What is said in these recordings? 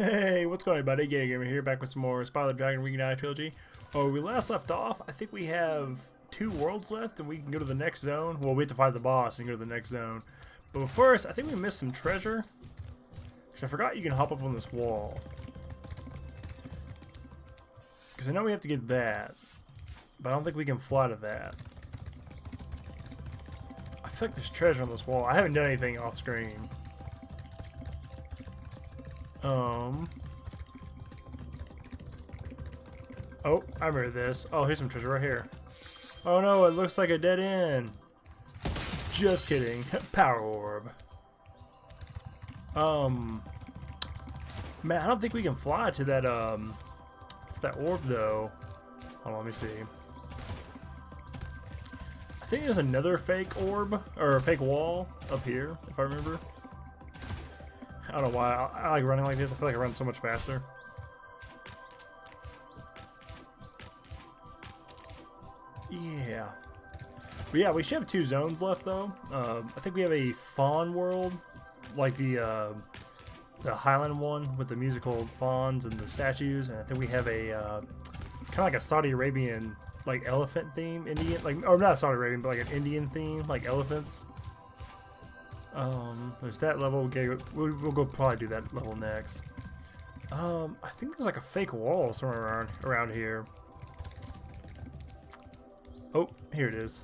Hey, what's going on, buddy? Gatr Gamr here, back with some more Spyro the Dragon Reignited Trilogy. Oh, we last left off, I think we have two worlds left, and we can go to the next zone. Well, we have to fight the boss and go to the next zone. But first, I think we missed some treasure. Because I forgot you can hop up on this wall. Because I know we have to get that. But I don't think we can fly to that. I feel like there's treasure on this wall. I haven't done anything off screen. Um. Oh, I remember this. Oh, here's some treasure right here. Oh no, it looks like a dead end. Just kidding. Power orb. Um. Man, I don't think we can fly to that, um, to that orb though. Hold on, let me see. I think there's another fake orb, or fake wall up here, if I remember. I don't know why. I, I like running like this. I feel like I run so much faster. Yeah. But yeah, we should have two zones left though. Uh, I think we have a fawn world, like the uh, the Highland one with the musical fawns and the statues, and I think we have a uh, kind of like a Saudi Arabian like elephant theme, Indian like or not Saudi Arabian, but like an Indian theme, like elephants. Um, there's that level. Okay, we'll, we'll go probably do that level next. Um, I think there's like a fake wall somewhere around around here. Oh, here it is.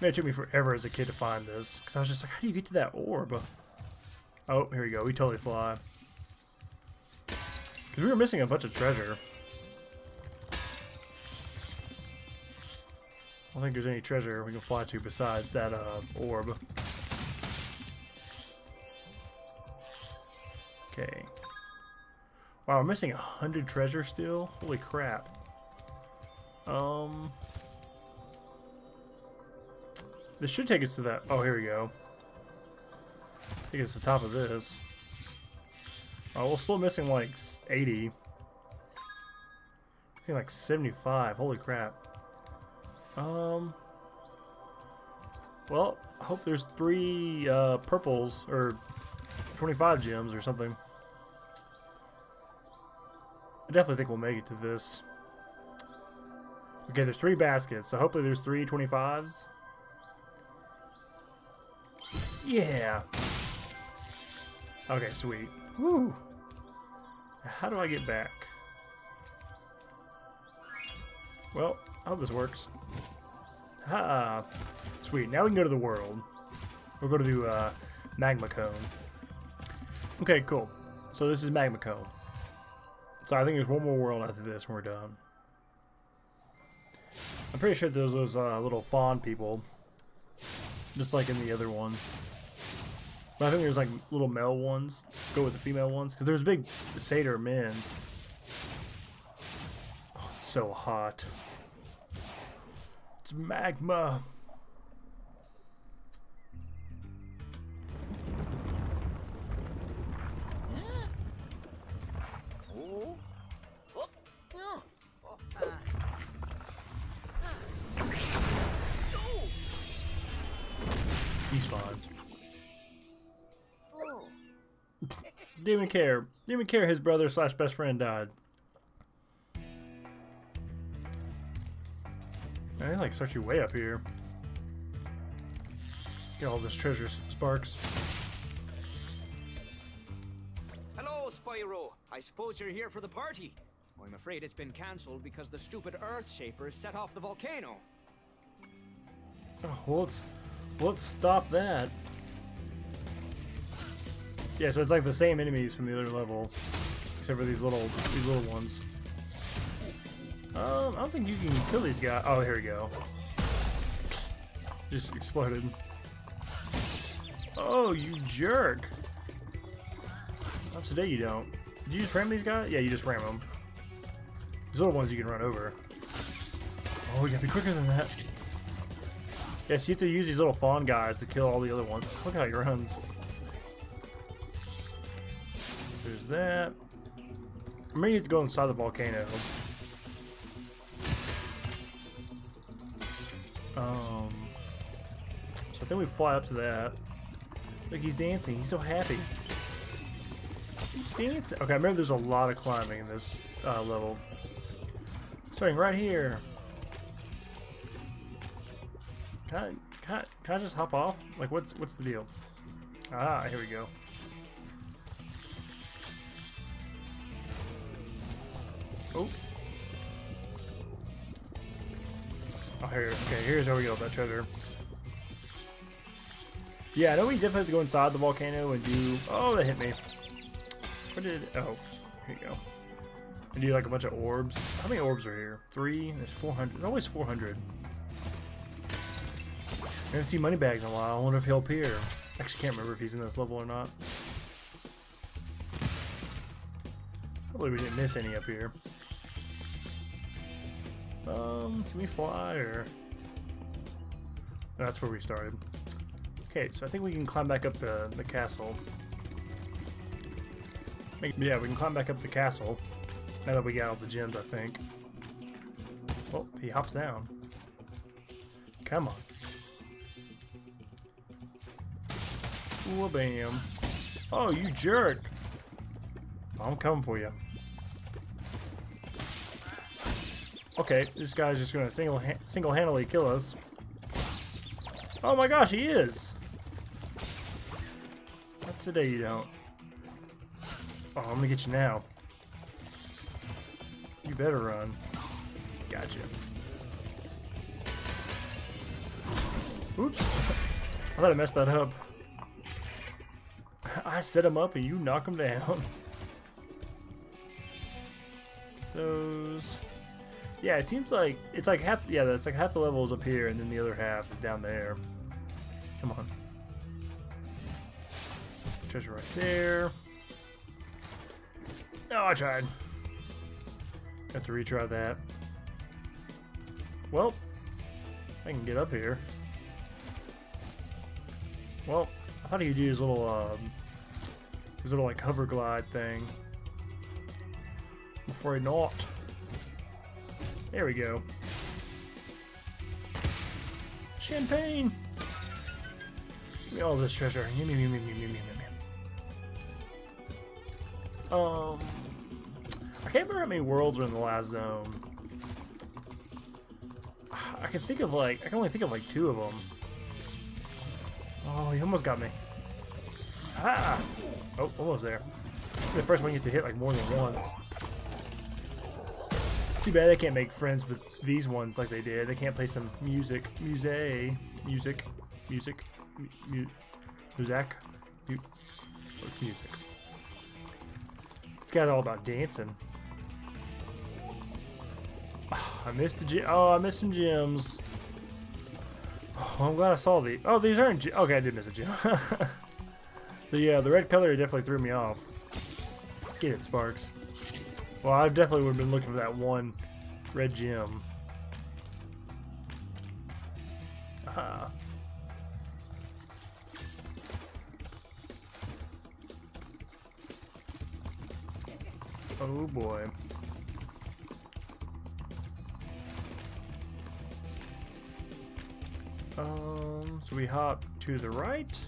Man, it took me forever as a kid to find this because I was just like, how do you get to that orb? Oh, here we go. We totally fly. Because we were missing a bunch of treasure. Don't think there's any treasure we can fly to besides that uh, orb. Okay. Wow, we're missing a hundred treasure still? Holy crap. Um... This should take us to that... Oh, here we go. I think it's the top of this. Oh, we're still missing like 80. I think like 75. Holy crap. Um. Well, I hope there's three uh, purples or 25 gems or something. I definitely think we'll make it to this. Okay, there's three baskets, so hopefully there's three 25s. Yeah. Okay, sweet. Woo. How do I get back? Well, I hope this works. Ha! Sweet. Now we can go to the world. We'll go to the uh, Magma Cone. Okay, cool. So this is Magma Cone. So I think there's one more world after this when we're done. I'm pretty sure there's those uh, little fawn people. Just like in the other one. But I think there's like little male ones. Go with the female ones. Because there's big satyr men. Oh, it's so hot. It's magma. He's fine. Didn't even care. Didn't even care his brother slash best friend died. I like start you way up here. Get all this treasure Sparx. Hello, Spyro. I suppose you're here for the party. I'm afraid it's been cancelled because the stupid Earth Shaper set off the volcano. Oh, well, let's let's stop that. Yeah, so it's like the same enemies from the other level, except for these little these little ones. Um, I don't think you can kill these guys. Oh, here we go. Just exploded. Oh, you jerk! Not today, you don't. Did you just ram these guys? Yeah, you just ram them. These little ones you can run over. Oh, you gotta be quicker than that. Yes, you have to use these little fawn guys to kill all the other ones. Look how he runs. There's that. I may need to go inside the volcano. Um, so I think we fly up to that. Look, he's dancing. He's so happy. Dance. Okay, I remember there's a lot of climbing in this uh, level. Starting right here. Can I, can I, can I just hop off? Like, what's what's the deal? Ah, here we go. Oh. Oh, here. Okay, here's how we get all that treasure. Yeah, I know we definitely have to go inside the volcano and do... Oh, that hit me. What did... Oh, here you go. And do like a bunch of orbs. How many orbs are here? Three? There's 400. There's always 400. I haven't seen Moneybags in a while. I wonder if he'll appear. Actually, can't remember if he's in this level or not. Hopefully we didn't miss any up here. Um, can we fly or... That's where we started. Okay, so I think we can climb back up the, the castle. Yeah, we can climb back up the castle. Now that we got all the gems, I think. Oh, he hops down. Come on. Ooh, bam. Oh, you jerk. I'm coming for you. Okay, this guy's just gonna single ha single-handedly kill us. Oh my gosh, he is! Not today you don't. Oh, I'm gonna get you now. You better run. Gotcha. Oops. I thought I messed that up. I set him up and you knock him down. Those. Yeah, it seems like it's like half. Yeah, that's like half the level is up here, and then the other half is down there. Come on. Treasure right there. Oh, I tried. Have to retry that. Well, I can get up here. Well, how do he'd do his little, um, his little like hover glide thing. Before I'm afraid not. There we go. Champagne! Give me all this treasure. Yum, yum, yum, yum, yum, yum, yum. Um, I can't remember how many worlds are in the last zone. I can think of like, I can only think of like two of them. Oh, he almost got me. Ah! Oh, almost there. The first one you get to hit like more than once. Too bad they can't make friends with these ones like they did. They can't play some music, music, music, music, mu music, mu music. This guy's all about dancing. I missed the gym. Oh, I missed some gems. Oh, I'm glad I saw the. Oh, these aren't. Okay, I did miss a gem. the uh, the red color definitely threw me off. Get it, Sparx. Well, I definitely would have been looking for that one red gem. Aha. Oh boy. Um, so we hop to the right.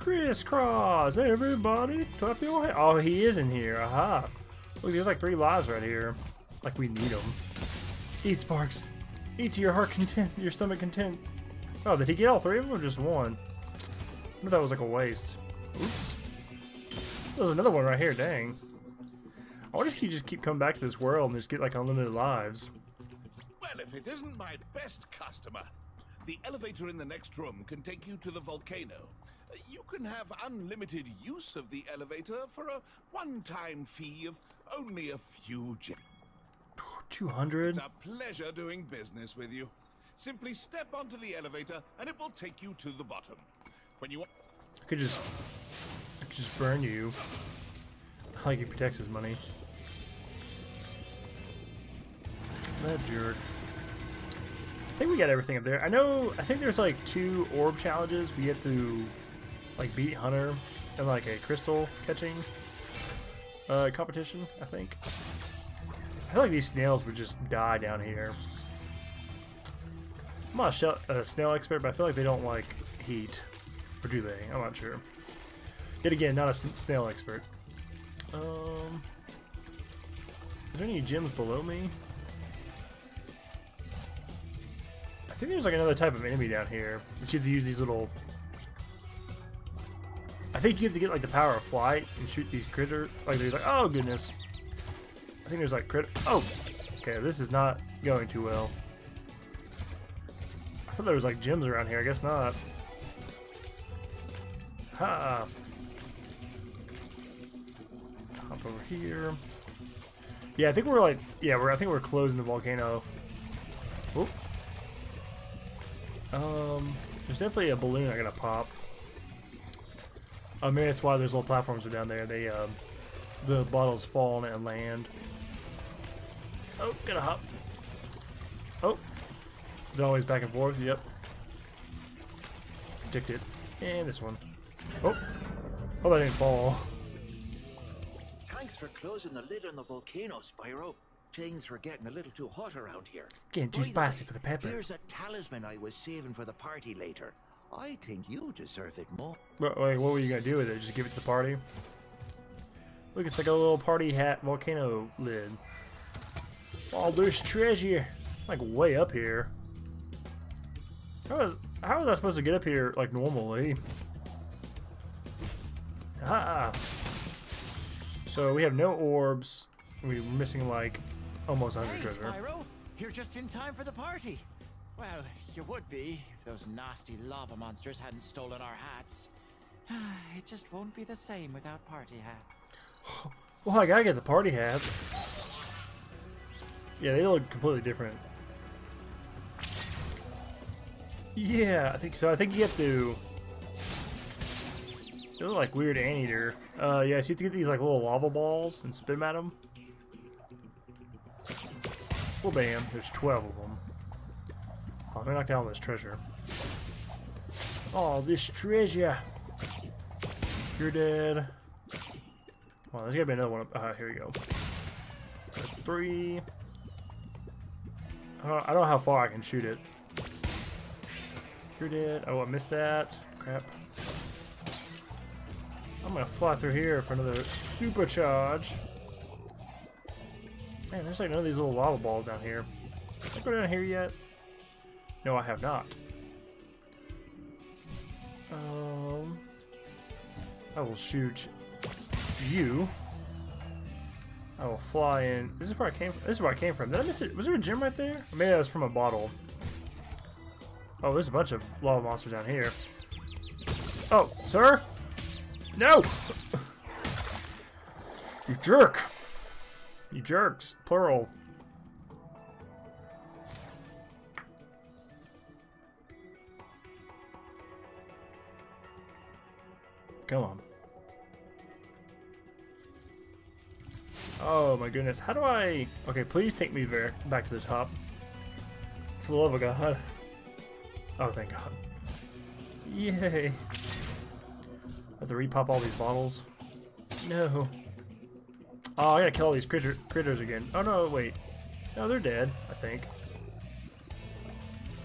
Crisscross, everybody, clap your hands. Oh, he is in here. Aha. Look, there's like three lives right here. Like we need them. Eat, Sparx. Eat to your heart content, your stomach content. Oh, did he get all three of them or just one? I that was like a waste. Oops. There's another one right here, dang. I wonder if you just keep coming back to this world and just get like unlimited lives. Well, if it isn't my best customer. The elevator in the next room can take you to the volcano. You can have unlimited use of the elevator for a one-time fee of only a few gems. 200? It's a pleasure doing business with you. Simply step onto the elevator and it will take you to the bottom. When you I could just I could just burn you. I like he protects his money. That jerk. I think we got everything up there. I know I think there's like two orb challenges. We have to like beat Hunter and like a crystal catching uh, competition, I think. I feel like these snails would just die down here. I'm not a, shell, a snail expert, but I feel like they don't like heat. Or do they? I'm not sure. Yet again, not a snail expert. Um, is there any gems below me? I think there's like another type of enemy down here. You to use these little. I think you have to get like the power of flight and shoot these critters. Like there's like, oh goodness. I think there's like crit. Oh, okay. This is not going too well. I thought there was like gems around here. I guess not. Ha! Hop over here. Yeah, I think we're like, yeah, we're. I think we're closing the volcano. Oop. Um, there's definitely a balloon I gotta pop. Oh, mean, that's why there's little platforms are down there. They, um, the bottles fall on it and land. Oh, gotta hop. Oh, it's always back and forth. Yep. Addicted. And this one. Oh, oh, that didn't fall. Thanks for closing the lid on the volcano, Spyro. Things were getting a little too hot around here. Getting too By the spicy for the pepper. Here's a talisman I was saving for the party later. I think you deserve it more. Wait, wait, what were you gonna do with it? Just give it to the party? Look, it's like a little party hat volcano lid. Oh, there's treasure! Like way up here. How is how was I supposed to get up here like normally? Ah. So we have no orbs. We're missing like almost 100 Hey, treasure. Spyro! You're just in time for the party. Well, you would be if those nasty lava monsters hadn't stolen our hats. It just won't be the same without party hat. Well, I gotta get the party hats. Yeah, they look completely different. Yeah, I think so. I think you have to. They look like weird anteater. Uh, yeah, so you have to get these like little lava balls and spin 'em at them. Well, bam, there's 12 of them. Oh, let me knock down this treasure. Oh, this treasure. You're dead. Well, there's gotta be another one. Up. Uh, here we go. That's three. Uh, I don't know how far I can shoot it. You're dead. Oh, I missed that. Crap. I'm gonna fly through here for another supercharge. Man, there's like none of these little lava balls down here. Did I go down here yet? No, I have not. Um, I will shoot you. I will fly in. This is where I came from. This is where I came from. Did I miss it? Was there a gym right there? Or maybe that was from a bottle. Oh, there's a bunch of lava monsters down here. Oh, sir? No! you jerk! You jerks. Plural. Come on. Oh my goodness. How do I... Okay, please take me there, back to the top. For the love of God. Oh, thank God. Yay. I have to repop all these bottles. No. Oh, I gotta kill all these critter critters again. Oh no, wait. No, they're dead, I think.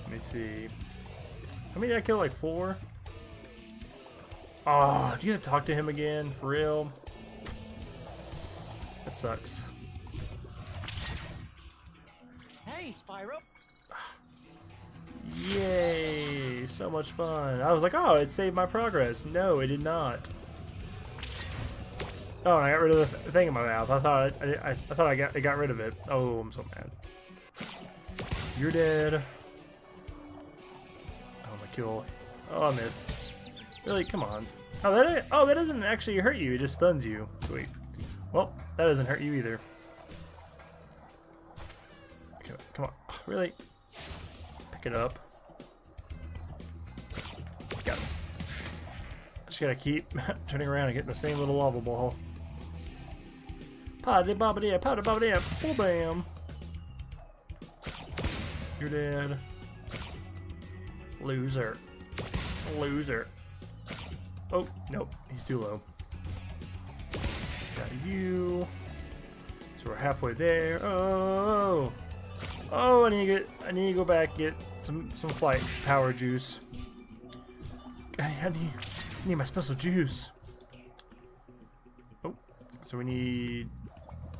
Let me see. How many did I kill? Like four? Oh, do you have to talk to him again? For real? That sucks. Hey, Spyro! Yay! So much fun. I was like, oh, it saved my progress. No, it did not. Oh, and I got rid of the thing in my mouth. I thought I, I, I thought I got I got rid of it. Oh, I'm so mad. You're dead. Oh my kill. Oh, I missed. Really? Come on. Oh, that oh that doesn't actually hurt you. It just stuns you. Sweet. Well, that doesn't hurt you either. Come come on. Oh, really? Pick it up. Got it. Just gotta keep turning around and getting the same little lava ball. Paddy bobbity, paddy bobbity, oh bam. You're dead. Loser. Loser. Oh, nope, he's too low. Got you. So we're halfway there. Oh, oh! I need to get. I need to go back get some some flight power juice. I, need. I need my special juice. Oh, so we need...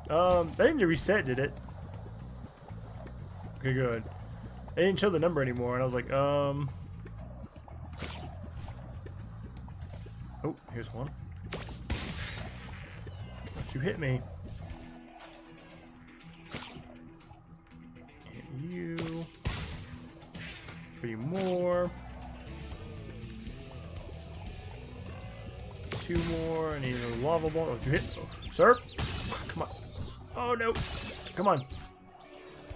Um, they didn't reset, did it? Okay, good. They didn't show the number anymore, and I was like, um... Oh, here's one. Don't you hit me. Hit you. Three more. Two more. I need another lava ball. Don't you hit? Oh, sir? Come on. Oh, no. Come on.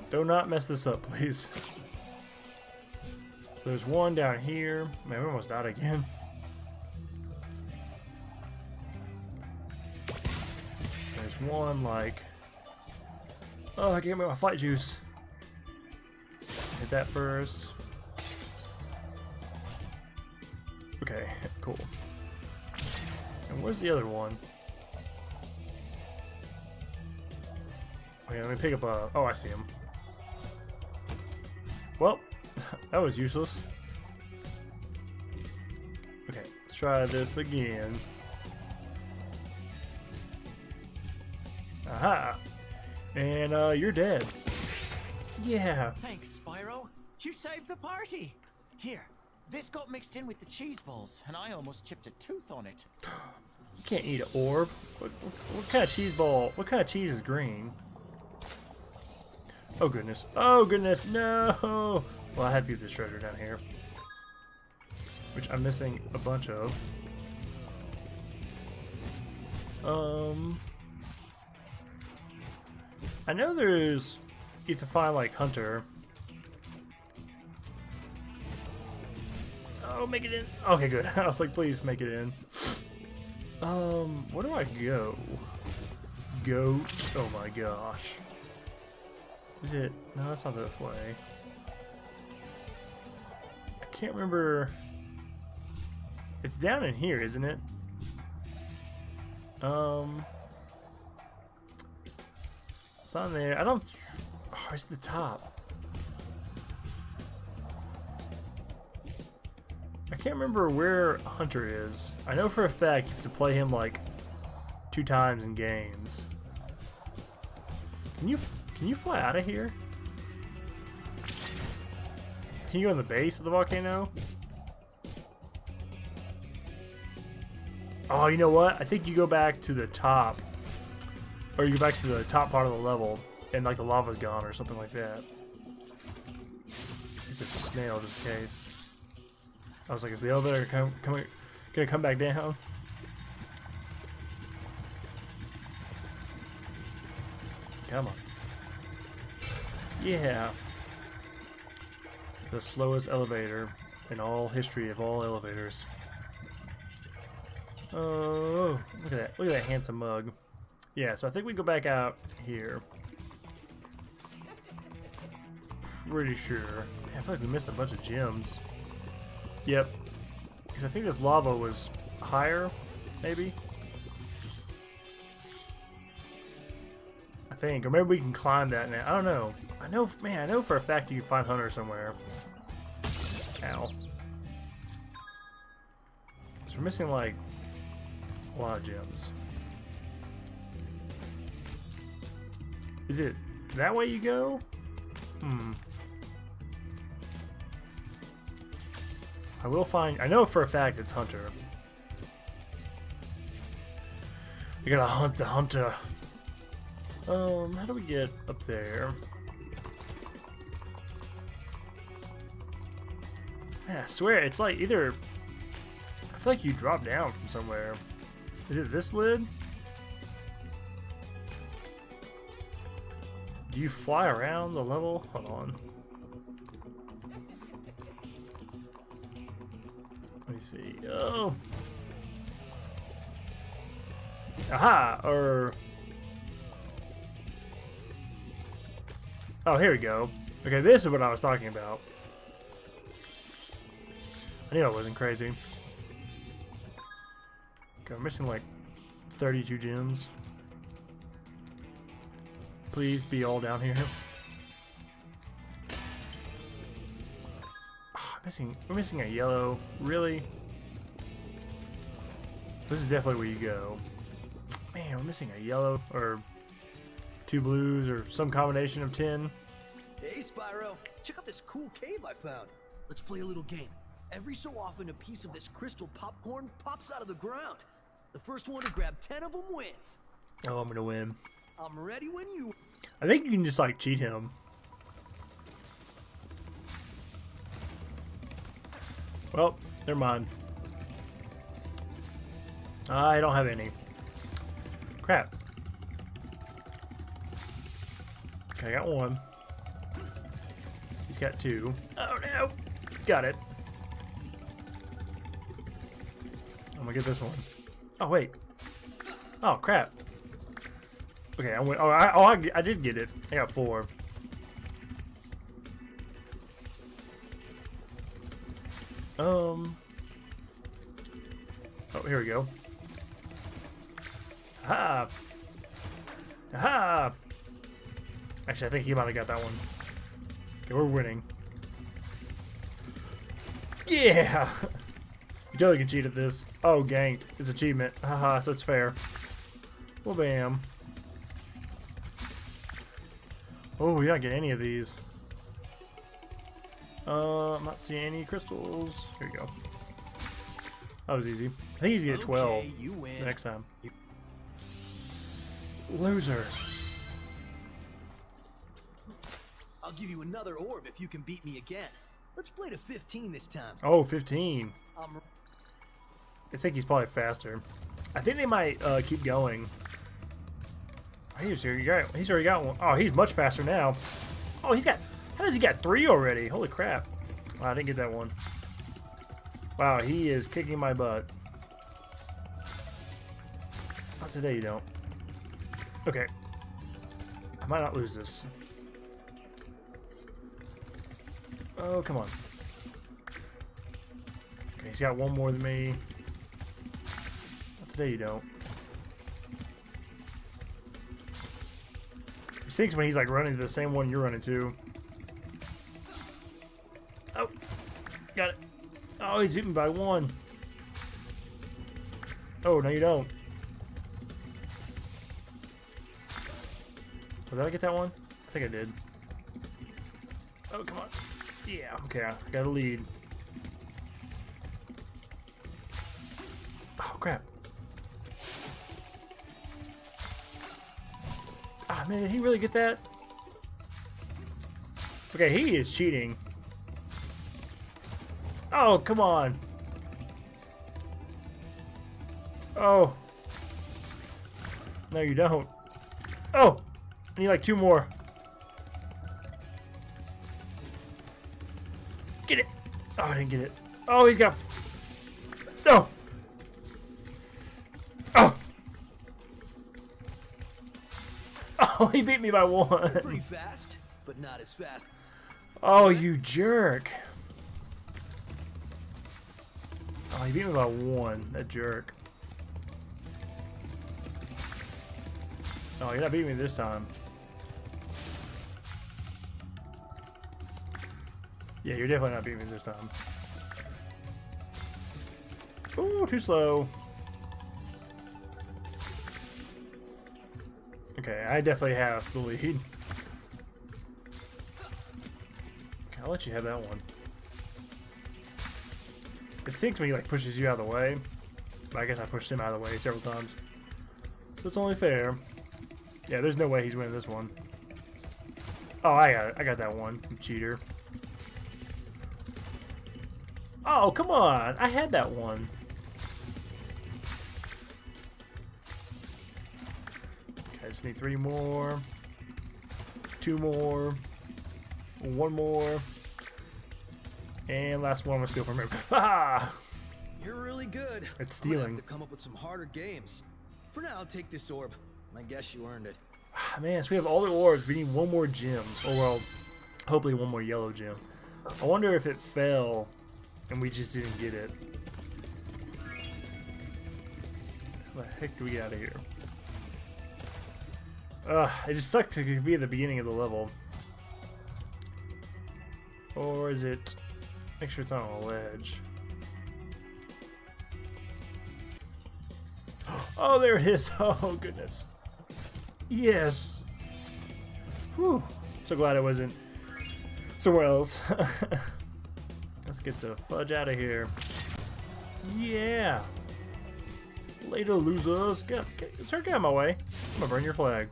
Do not mess this up, please. So there's one down here. Man, we almost died again. One like... Oh, I gave me my fight juice. Hit that first. Okay, cool. And where's the other one? Okay, let me pick up a... Oh, I see him. Well, that was useless. Okay, let's try this again. Aha! And, uh, you're dead. Yeah. Thanks, Spyro. You saved the party. Here, this got mixed in with the cheese balls, and I almost chipped a tooth on it. You can't eat an orb. What, what, what kind of cheese ball? What kind of cheese is green? Oh goodness. Oh goodness, no! Well, I have to get this treasure down here. Which I'm missing a bunch of. Um... I know there's... You have to find, like, Hunter. Oh, make it in. Okay, good. I was like, please make it in. Um, where do I go? Goat. Oh my gosh. Is it? No, that's not the way. I can't remember. It's down in here, isn't it? Um. It's on there. I don't. Oh, it's the top. I can't remember where Hunter is. I know for a fact you have to play him like two times in games. Can you can you fly out of here? Can you go in the base of the volcano? Oh, you know what? I think you go back to the top. Or you go back to the top part of the level and like the lava's gone or something like that. It's a snail just in case. I was like, is the elevator come, come, gonna come back down? Come on. Yeah. The slowest elevator in all history of all elevators. Oh, look at that. Look at that handsome mug. Yeah, so I think we go back out here. Pretty sure. Man, I feel like we missed a bunch of gems. Yep. Because I think this lava was higher, maybe? I think. Or maybe we can climb that now. I don't know. I know, man, I know for a fact you can find Hunter somewhere. Ow. So we're missing, like, a lot of gems. Is it that way you go? Hmm. I will find. I know for a fact it's Hunter. We gotta hunt the Hunter. Um, how do we get up there? I swear it's like either. I feel like you drop down from somewhere. Is it this lid? You fly around the level? Hold on. Let me see. Oh. Aha! Or. Oh, here we go. Okay, this is what I was talking about. I knew I wasn't crazy. Okay, I'm missing like 32 gems. Please be all down here. Oh, missing, we're missing a yellow. Really? This is definitely where you go. Man, we're missing a yellow or two blues or some combination of ten. Hey, Spyro. Check out this cool cave I found. Let's play a little game. Every so often, a piece of this crystal popcorn pops out of the ground. The first one to grab 10 of them wins. Oh, I'm gonna win. I'm ready when you... I think you can just like cheat him. Well, never mind. I don't have any. Crap. Okay, I got one. He's got two. Oh no! Got it. I'm gonna get this one. Oh wait. Oh crap. Okay, I went. Oh, I, oh, I, I did get it. I got four. Um. Oh, here we go. Ha! Ha! Actually, I think he might have got that one. Okay, we're winning. Yeah! you totally can cheat at this. Oh, ganked. It's achievement. Haha, so it's fair. Well, bam. Oh, you're not getting any of these. Uh, I'm not seeing any crystals. Here we go. That was easy. I think he's gonna get 12 Okay, you win. the next time. Loser. I'll give you another orb if you can beat me again. Let's play to 15 this time. Oh, 15. I'm I think he's probably faster. I think they might uh, keep going. Oh, He's already got. He's already got one. Oh, he's much faster now. Oh, he's got. How does he got three already? Holy crap! Wow, I didn't get that one. Wow, he is kicking my butt. Not today, you don't. Okay. I might not lose this. Oh, come on. Okay, he's got one more than me. Not today, you don't. Stinks when he's like running to the same one you're running to. Oh, got it. Oh, he's beat me by one. Oh, no, you don't. Oh, did I get that one? I think I did. Oh, come on. Yeah, okay, got a lead. Ah, man, did he really get that? Okay, he is cheating. Oh, come on. Oh. No, you don't. Oh! I need like two more. Get it! Oh, I didn't get it. Oh, he's got. He beat me by pretty one. fast, but not as fast. Oh, you jerk. Oh, he beat me by one. That jerk. Oh, you're not beating me this time. Yeah, you're definitely not beating me this time. Ooh, too slow. Okay, I definitely have the lead. I'll let you have that one. It stinks when he like pushes you out of the way. But I guess I pushed him out of the way several times. So it's only fair. Yeah, there's no way he's winning this one. Oh, I got it. I got that one. Cheater. Oh, come on. I had that one. Just need three more. Two more. One more. And last one was steal from him. Ah! You're really good. It's I'm stealing. have to come up with some harder games. For now, I'll take this orb. I guess you earned it. Man, so we have all the orbs. We need one more gem. Or, well, hopefully one more yellow gem. I wonder if it fell and we just didn't get it. How the heck do we get out of here? Ugh, it just sucks to be at the beginning of the level. Or is it... Make sure it's on a ledge. Oh, there it is. Oh, goodness. Yes. Whew. So glad it wasn't somewhere else. Let's get the fudge out of here. Yeah. Later, losers. Get, get, start getting my way. I'm gonna burn your flag.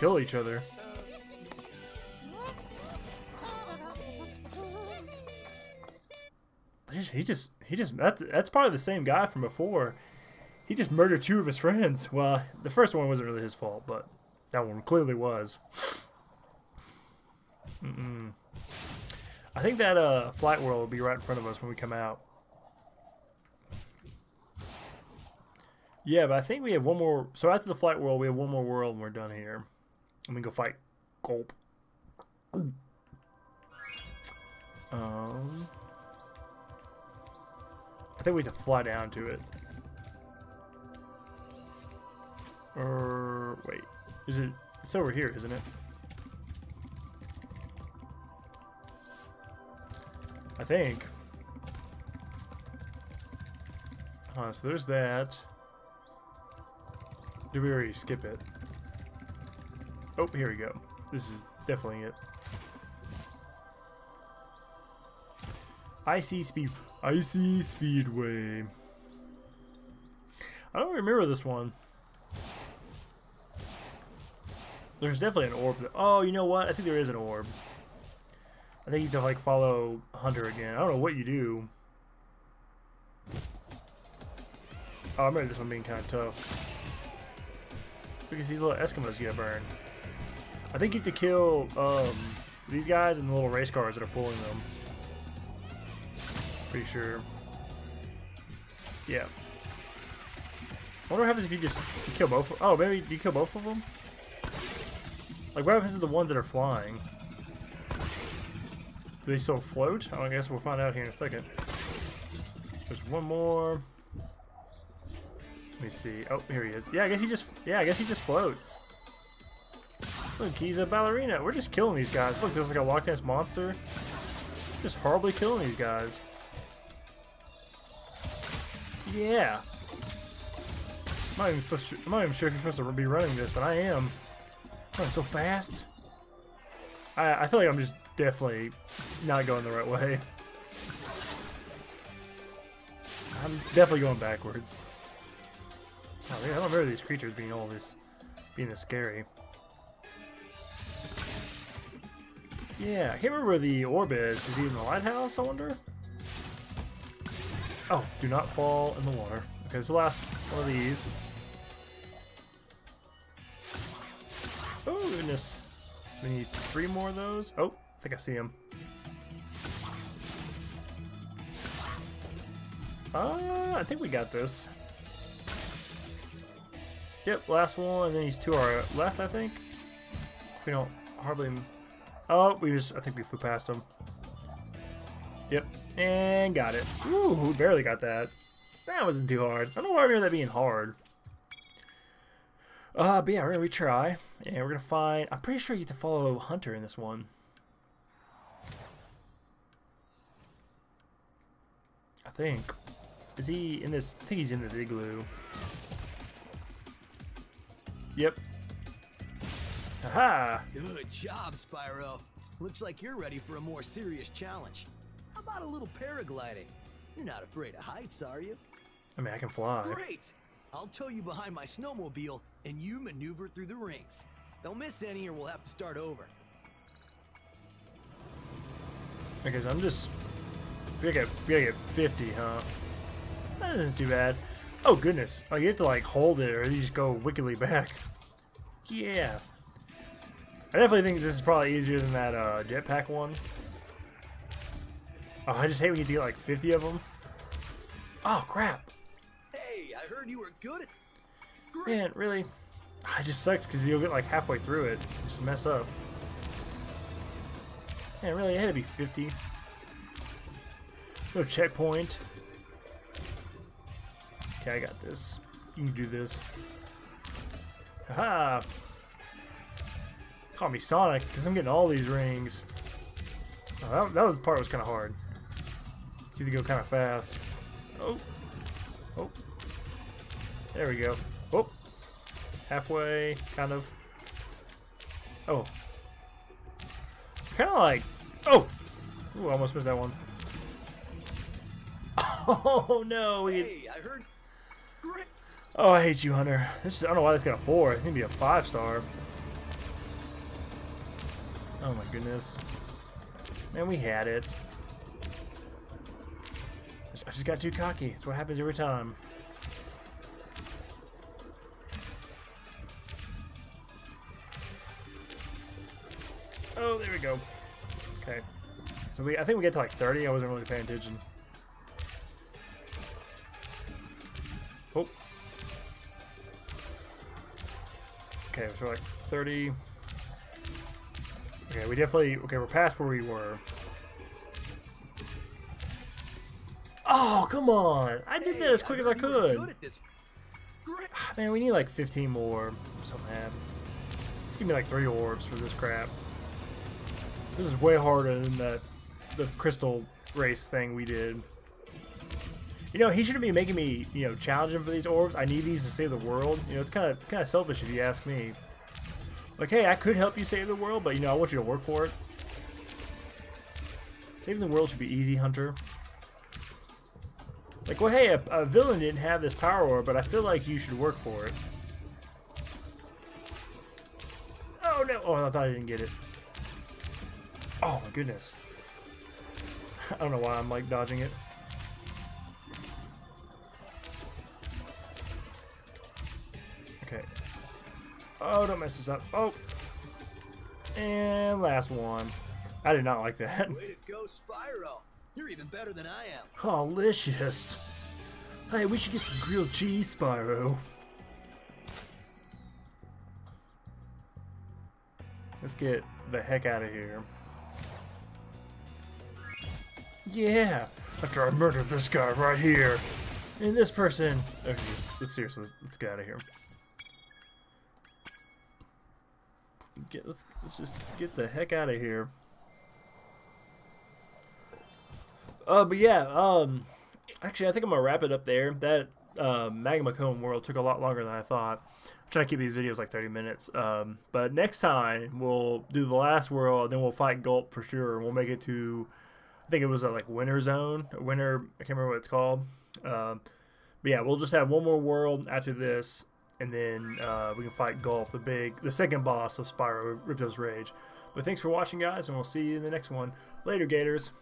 Kill each other. He just, he just, that, that's probably the same guy from before. He just murdered two of his friends. Well, the first one wasn't really his fault, but that one clearly was. Mm -mm. I think that uh, flight world will be right in front of us when we come out. Yeah, but I think we have one more. So after the flight world, we have one more world and we're done here. And we go fight Gulp. Um, I think we have to fly down to it. Or wait, is it? It's over here, isn't it? I think. Uh, so there's that. Did we already skip it? Oh, here we go. This is definitely it. Icy speed, icy speedway. I don't remember this one. There's definitely an orb. There. Oh, you know what? I think there is an orb. I think you have to like follow Hunter again. I don't know what you do. Oh, I remember this one being kind of tough. Because these little Eskimos you gotta burn. I think you have to kill um, these guys and the little race cars that are pulling them. Pretty sure. Yeah. I wonder what happens if you just kill both. Oh, maybe you kill both of them. Like, what happens to the ones that are flying? Do they still float? Oh, I guess we'll find out here in a second. There's one more. Let me see. Oh, here he is. Yeah, I guess he just. Yeah, I guess he just floats. Look, he's a ballerina. We're just killing these guys. Look, there's like a Loch Ness monster. Just horribly killing these guys. Yeah. I'm not even, supposed to, I'm not even sure if you're supposed to be running this, but I am. Oh, running so fast. I, I feel like I'm just definitely not going the right way. I'm definitely going backwards. Oh, I don't remember these creatures being all this, being this scary. Yeah, I can't remember where the orb is. Is he in the lighthouse, I wonder? Oh, do not fall in the water. Okay, it's the last one of these. Oh, goodness. We need three more of those. Oh, I think I see him. Uh, I think we got this. Yep, last one, and then he's to our left, I think. We don't hardly... Oh, we just... I think we flew past him. Yep, and got it. Ooh, barely got that. That wasn't too hard. I don't know why I remember that being hard. Uh, but yeah, we're gonna retry, and we're gonna find... I'm pretty sure you have to follow Hunter in this one. I think. Is he in this? I think he's in this igloo. Yep. Aha! Good job, Spyro. Looks like you're ready for a more serious challenge. How about a little paragliding? You're not afraid of heights, are you? I mean, I can fly. Great! I'll tow you behind my snowmobile, and you maneuver through the rings. Don't miss any, or we'll have to start over. Okay, so I'm just... We gotta, get, we gotta get 50, huh? That isn't too bad. Oh, goodness. Oh, you have to, like, hold it, or you just go wickedly back. Yeah. I definitely think this is probably easier than that uh, jetpack one. Oh, I just hate when you get, like, 50 of them. Oh, crap. Hey, I heard you were good at... Great! Man, really? It just sucks because you'll get, like, halfway through it. Just mess up. Man, really, it had to be 50. No checkpoint. Okay, I got this. You can do this. Haha! Call me Sonic, because I'm getting all these rings. Oh, that, that was the part that was kind of hard. You have to go kind of fast. Oh. Oh. There we go. Oh. Halfway, kind of. Oh. Kind of like... Oh! Ooh, I almost missed that one. Oh, no! Hey, I heard. Oh, I hate you, Hunter. This is, I don't know why this got a four. It need to be a five star. Oh my goodness. Man, we had it. I just- got too cocky. That's what happens every time. Oh, there we go. Okay. So we, I think we get to like 30. I wasn't really paying attention. Oh. Okay, so like 30. Okay, we definitely. Okay, we're past where we were. Oh, come on! I did that as quick as I heard you were could. Good at this. Great. Ah, man, we need like 15 more somehow. Just give me like three orbs for this crap. This is way harder than that the crystal race thing we did. You know, he shouldn't be making me, you know, challenge him for these orbs. I need these to save the world. You know, it's kind of kind of selfish if you ask me. Like, hey, I could help you save the world, but you know, I want you to work for it. Saving the world should be easy, Hunter. Like, well, hey, a, a villain didn't have this power orb, but I feel like you should work for it. Oh no! Oh, I thought I didn't get it. Oh my goodness. I don't know why I'm like dodging it. Oh, don't mess this up. Oh. And last one. I did not like that. Way to go, Spyro. You're even better than I am. Delicious. Hey, we should get some grilled cheese, Spyro. Let's get the heck out of here. Yeah, after I murdered this guy right here. And this person. Okay, let's seriously, let's, let's get out of here. Get, let's, let's just get the heck out of here. Uh, but yeah, um, actually, I think I'm gonna wrap it up there. That uh, Magma Cone world took a lot longer than I thought. I'm trying to keep these videos like 30 minutes. Um, but next time we'll do the last world, then we'll fight Gulp for sure. and We'll make it to, I think it was a like Winter Zone, Winter. I can't remember what it's called. Um, but yeah, we'll just have one more world after this, and then uh, we can fight Gulp, the big, the second boss of Spyro Ripto's Rage. But thanks for watching, guys, and we'll see you in the next one. Later, Gators.